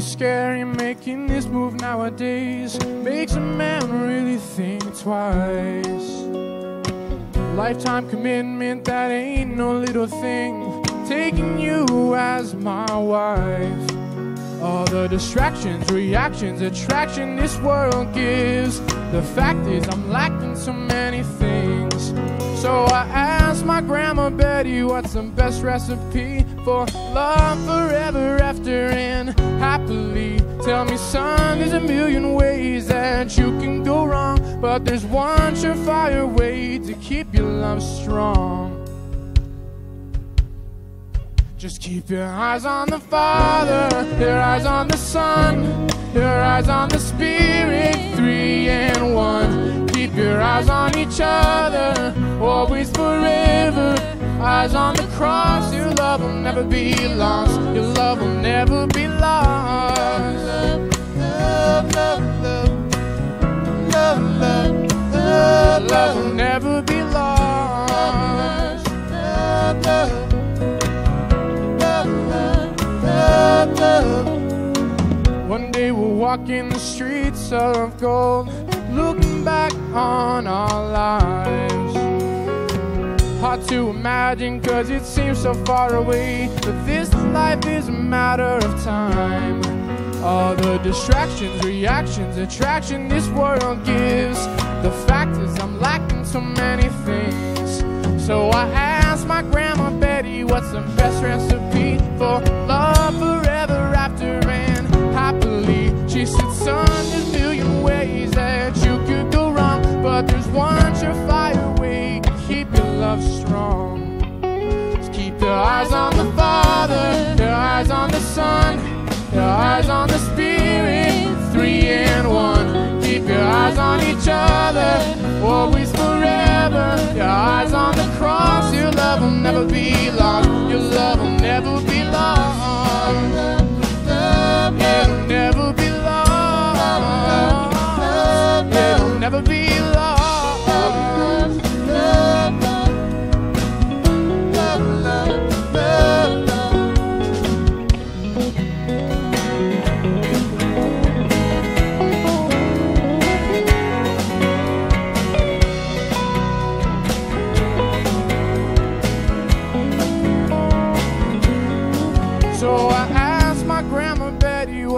scary making this move nowadays. Makes a man really think twice. Lifetime commitment, that ain't no little thing. Taking you as my wife. All the distractions, reactions, attraction this world gives. The fact is, I'm lacking so many things. So I my grandma Betty, what's the best recipe for love forever after and happily? Tell me, son, there's a million ways that you can go wrong, but there's one surefire way to keep your love strong. Just keep your eyes on the Father, your eyes on the Son, your eyes on the Spirit, three and one. Keep your eyes on each other, always forever. Eyes on the cross, your love will never be lost. Your love will never be lost. Love, love, love, love, love, love, love will never be lost. Love, love. love, love. One day we'll walk in the streets of gold, looking back on our lives. Hard to imagine cause it seems so far away, but this life is a matter of time. All the distractions, reactions, attraction this world gives. The fact is, I'm lacking so many things. So I asked my grandma Betty, what's the best recipe for love strong. Just keep your eyes on the Father, your eyes on the Son, your eyes on the Spirit, three and one. Keep your eyes on each other, always forever. Your eyes on the cross, your love will never be lost. Your love will never be lost. It'll never be lost. It'll never be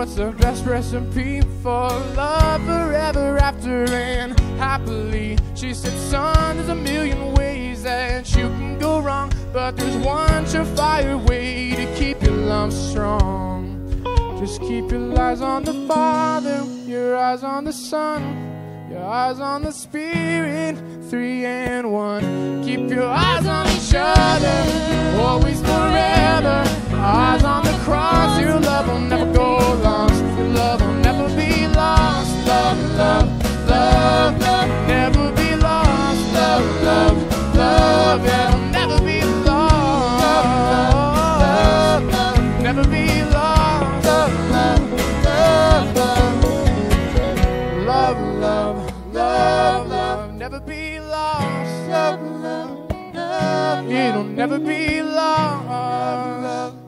what's the best recipe for love forever after and happily? She said, son, there's a million ways that you can go wrong, but there's one surefire way to keep your love strong. Just keep your eyes on the Father, your eyes on the Son, your eyes on the Spirit, three and one. Keep your eyes on each other, always lost. It'll never be lost.